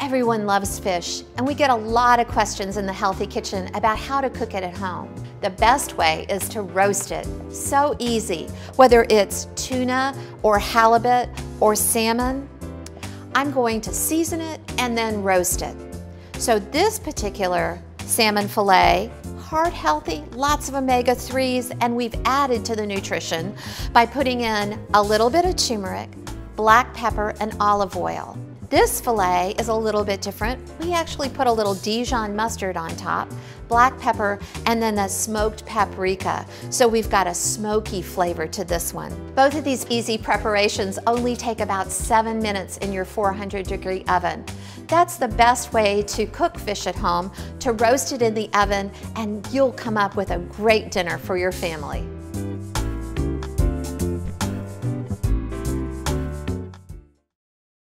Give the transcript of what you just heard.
Everyone loves fish, and we get a lot of questions in the Healthy Kitchen about how to cook it at home. The best way is to roast it. So easy, whether it's tuna or halibut or salmon. I'm going to season it and then roast it. So this particular salmon filet, heart healthy, lots of omega-3s, and we've added to the nutrition by putting in a little bit of turmeric, black pepper, and olive oil. This filet is a little bit different. We actually put a little Dijon mustard on top, black pepper, and then the smoked paprika. So we've got a smoky flavor to this one. Both of these easy preparations only take about seven minutes in your 400 degree oven. That's the best way to cook fish at home, to roast it in the oven, and you'll come up with a great dinner for your family.